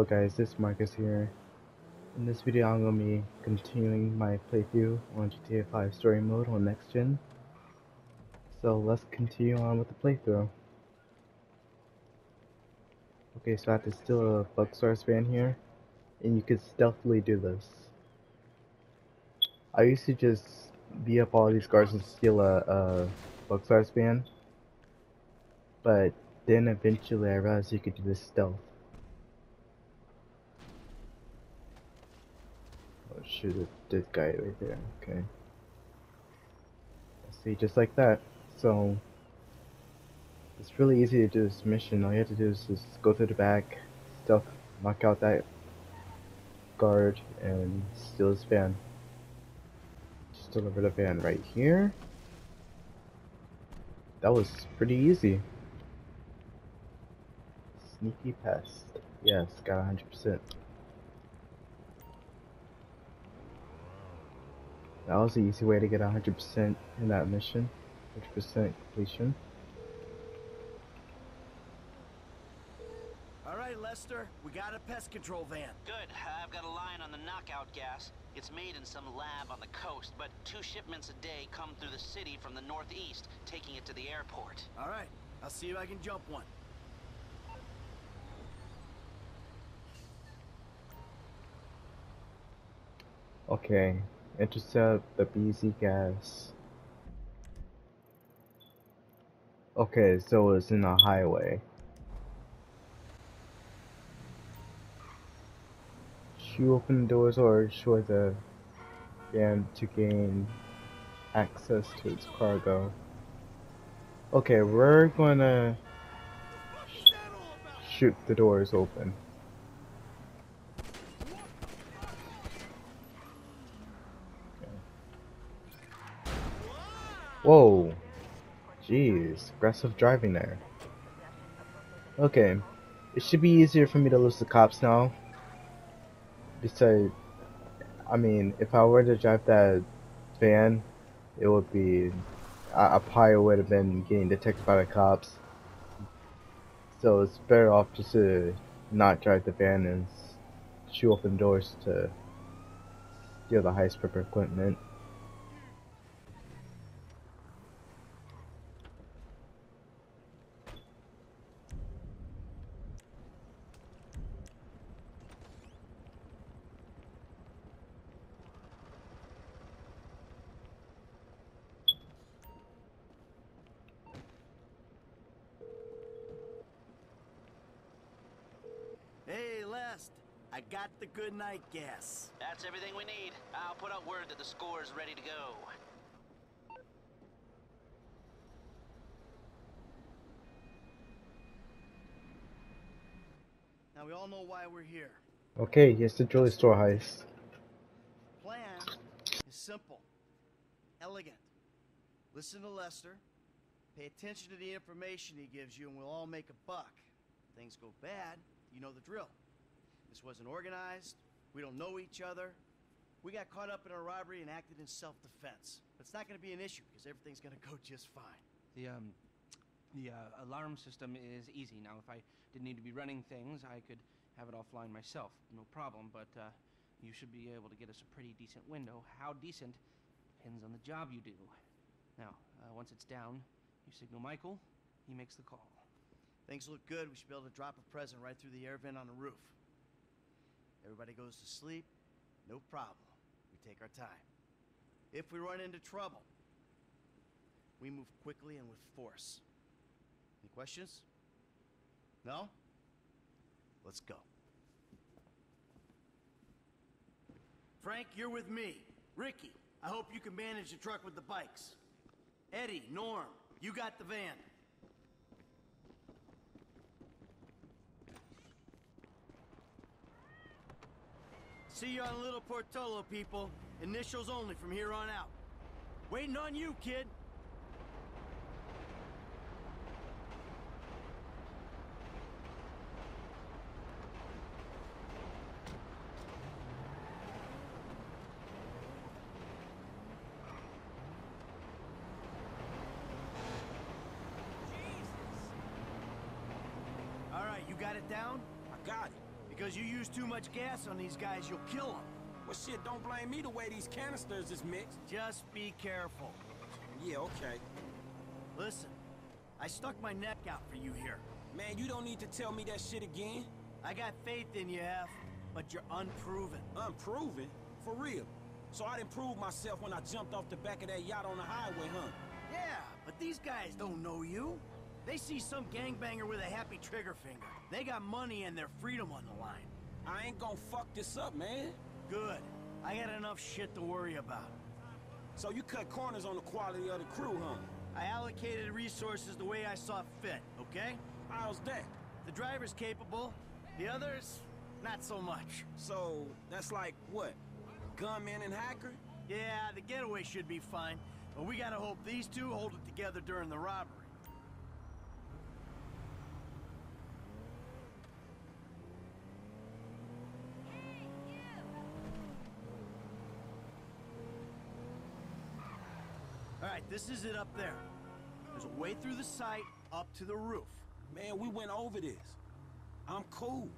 Hello guys, this is Marcus here. In this video I'm going to be continuing my playthrough on GTA 5 Story Mode on Next Gen. So let's continue on with the playthrough. Okay, so I have to steal a Bugstar van here, and you can stealthily do this. I used to just beat up all these guards and steal a, a Bugstar van, but then eventually I realized you could do this stealth. Shoot, it did guy right there, okay. See, just like that. So, it's really easy to do this mission. All you have to do is just go through the back, stealth, knock out that guard, and steal his van. Just deliver the van right here. That was pretty easy. Sneaky pest. Yes, got 100%. That was the easy way to get 100% in that mission. 100% completion. All right, Lester, we got a pest control van. Good. I've got a line on the knockout gas. It's made in some lab on the coast, but two shipments a day come through the city from the northeast, taking it to the airport. All right, I'll see if I can jump one. Okay, intercept the BZ gas. Okay, so it's in a highway. Should open doors or destroy the van to gain access to its cargo. Okay, we're gonna shoot the doors open. Whoa. Jeez, aggressive driving there. Okay, it should be easier for me to lose the cops now. Besides, I mean, if I were to drive that van, it would be, I probably would have been getting detected by the cops. So it's better off just to not drive the van and shoot open doors to steal the heist prepper equipment. Hey, Lest, I got the good night gas. That's everything we need. I'll put out word that the score is ready to go. Now we all know why we're here. Okay, here's the jewelry store heist. Plan is simple, elegant. Listen to Lester, pay attention to the information he gives you, and we'll all make a buck. If things go bad, you know the drill. This wasn't organized. We don't know each other. We got caught up in a robbery and acted in self-defense. But it's not going to be an issue because everything's going to go just fine. The um, the uh, alarm system is easy. Now, if I didn't need to be running things, I could have it offline myself, no problem. But uh, you should be able to get us a pretty decent window. How decent depends on the job you do. Now, uh, once it's down, you signal Michael. He makes the call. Things look good. We should be able to drop a present right through the air vent on the roof. Everybody goes to sleep. No problem. We take our time. If we run into trouble, we move quickly and with force. Any questions? No? Let's go. Frank, you're with me. Ricky, I hope you can manage the truck with the bikes. Eddie, Norm, you got the van. See you on Little Portola, people. Initials only from here on out. Waiting on you, kid. All right, you got it down? I got it. Because you use too much gas on these guys, you'll kill them. Well, shit, don't blame me the way these canisters is mixed. Just be careful. Yeah, okay. Listen, I stuck my neck out for you here. Man, you don't need to tell me that shit again. I got faith in you, Hef, but you're unproven. Unproven? For real. So I didn't prove myself when I jumped off the back of that yacht on the highway, huh? Yeah, but these guys don't know you. They see some gangbanger with a happy trigger finger. They got money and their freedom on the line. I ain't gonna fuck this up, man. Good. I got enough shit to worry about. So you cut corners on the quality of the crew, huh? I allocated resources the way I saw fit, okay? How's that? The driver's capable, the others, not so much. So, that's like, what? Gunman and hacker? Yeah, the getaway should be fine, but we gotta hope these two hold it together during the robbery. Alright, this is it up there. There's a way through the site, up to the roof. Man, we went over this. I'm cool.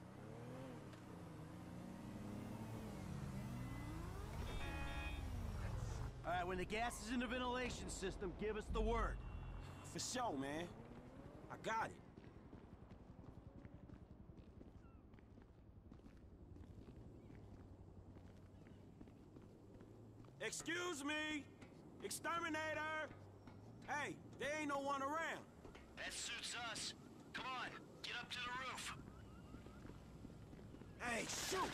Alright, when the gas is in the ventilation system, give us the word. For sure, man. I got it. Excuse me! Exterminator! Hey, there ain't no one around. That suits us. Come on, get up to the roof. Hey, shoot!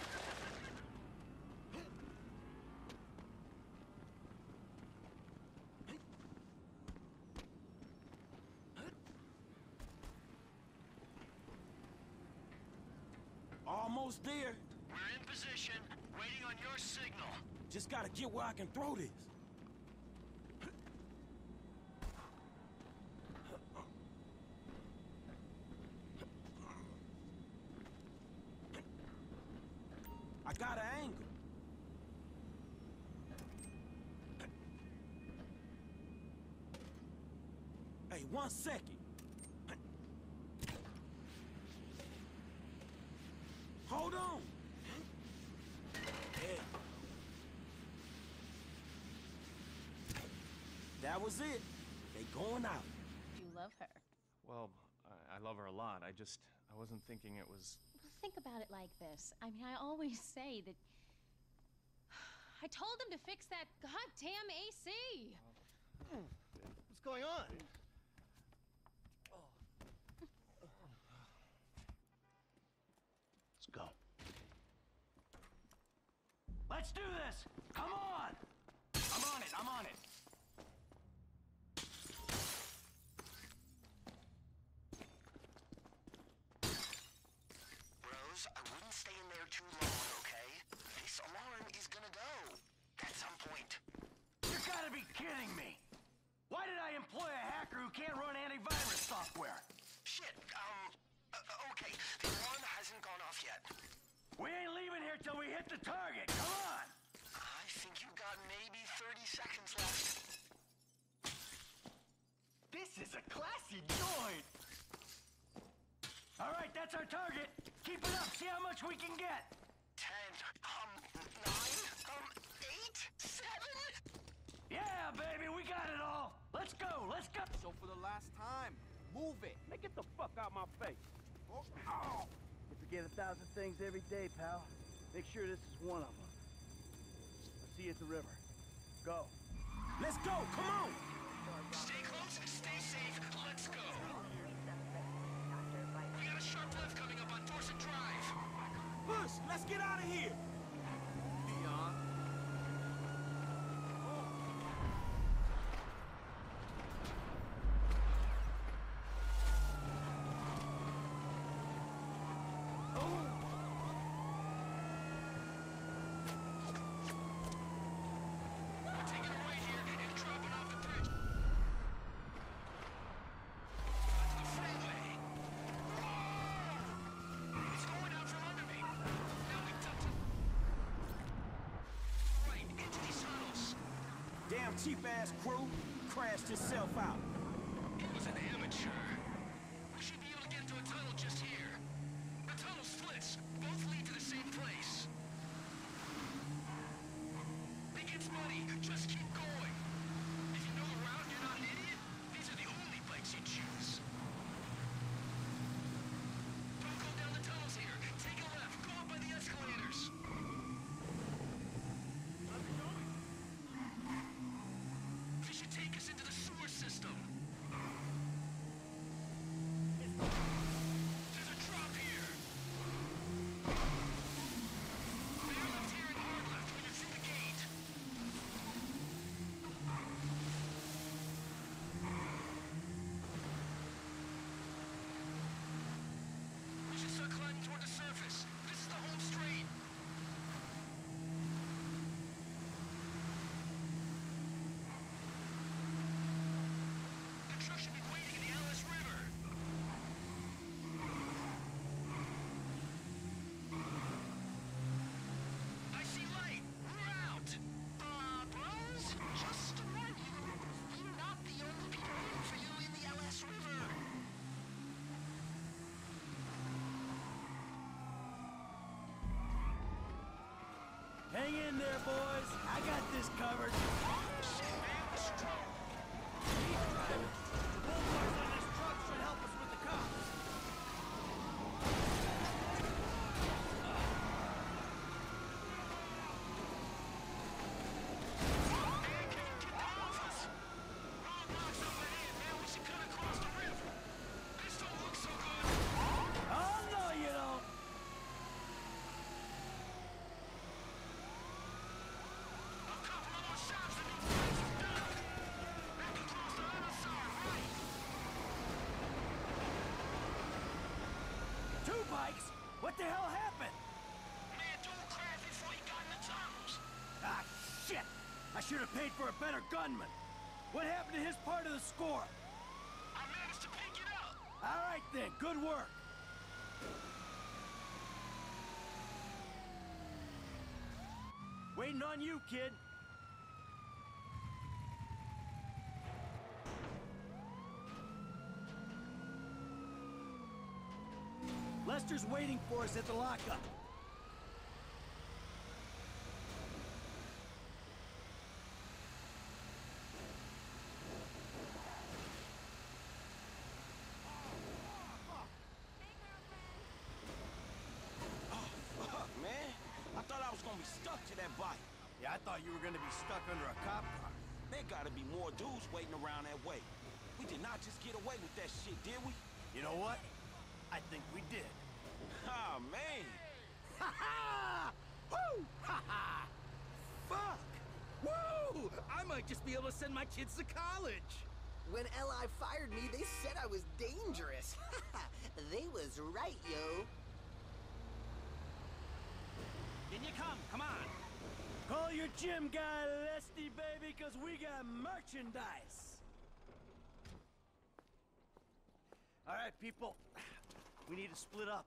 Almost there. We're in position, waiting on your signal. Just gotta get where I can throw this. I got an angle. Hey, one second. Hold on. Yeah. That was it. They going out. You love her. Well, I, I love her a lot. I just, I wasn't thinking it was. Well, think about it like this. I mean, I always say that. I told him to fix that goddamn AC. What's going on? Let's do this! Come on! I'm on it. I'm on it. Rose, I wouldn't stay in there too long, okay? This alarm is gonna go. At some point. You gotta be kidding me! Why did I employ a hacker who can't run antivirus software? Shit, um, uh, okay. The alarm hasn't gone off yet. We ain't leaving here till we hit the target. Come on! I think you've got maybe 30 seconds left. This is a classy joint! All right, that's our target. Keep it up. See how much we can get. Ten, um, nine, um, eight, seven? Yeah, baby, we got it all. Let's go. Let's go. So for the last time, move it. Now get the fuck out my face. You forget a thousand things every day, pal. Make sure this is one of them. I'll see you at the river. Go. Let's go. Come on. Stay close, stay safe, let's go. We got a sharp left coming up on Dorset Drive. Bush, Let's get out of here. Leon. Taking a right here and dropping off the bridge. Onto the freeway. It's going out from under me. Now we've ducked it. Right into these tunnels. Damn cheap ass crew crashed itself out. Should take us into the Hang in there, boys. I got this covered. Shit, man, what's wrong? The bull bars on this truck should help us with the cops. Man, can you get off us? Roadblocks over ahead, man. We should cut across the river. This don't look so good. Oh, no, you don't. A couple of more shots and these bikes are done. Back across the other side, right? Two bikes? What the hell happened? Man, dude crashed before he got in the tunnels. Ah, shit! I should have paid for a better gunman. What happened to his part of the score? I managed to pick it up. All right then, good work. Waiting on you, kid. Lester's waiting for us at the lockup. Man. I thought I was gonna be stuck to that bike. Yeah, I thought you were gonna be stuck under a cop car. There gotta be more dudes waiting around that way. We did not just get away with that shit, did we? You know what? I think we did. Ah, man. Ha ha! Woo! Ha ha! Fuck! Woo! I might just be able to send my kids to college. When LI fired me, they said I was dangerous. they was right, yo. In you come. Come on. Call your gym guy, Lesty, baby, because we got merchandise. All right, people. We need to split up.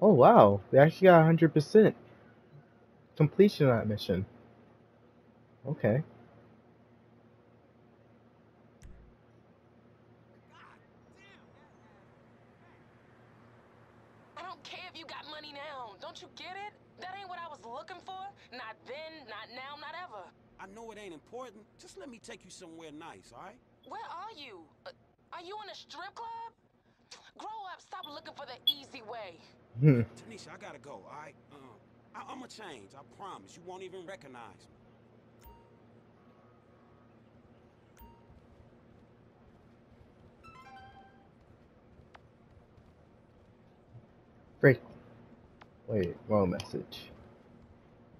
Oh wow, we actually got 100% completion of that mission. Okay. I don't care if you got money now. Don't you get it? That ain't what I was looking for. Not then, not now, not ever. I know it ain't important. Just let me take you somewhere nice, all right? Where are you? Uh, are you in a strip club? Grow up. Stop looking for the easy way. Hmm. Tanisha, I gotta go, all right? Um, I- I'ma change. I promise. You won't even recognize me. Great. Wait, wrong message.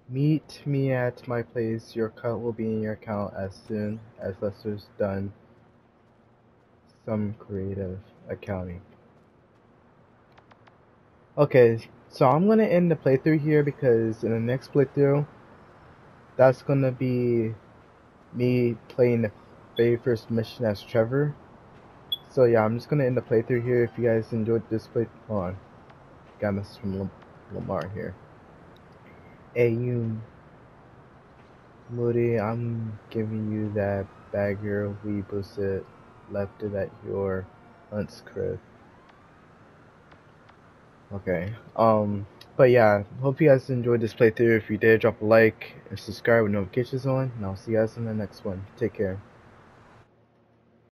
Meet me at my place. Your cut will be in your account as soon as Lester's done some creative accounting. Okay, so I'm gonna end the playthrough here because in the next playthrough, that's gonna be me playing the very first mission as Trevor. So yeah, I'm just gonna end the playthrough here. If you guys enjoyed this play, hold on, got message from Lamar here. Hey you, Moody, I'm giving you that bagger we boosted left it at your aunt's crib. Okay. Um. But yeah, hope you guys enjoyed this playthrough. If you did, drop a like and subscribe with notifications on. And I'll see you guys in the next one. Take care.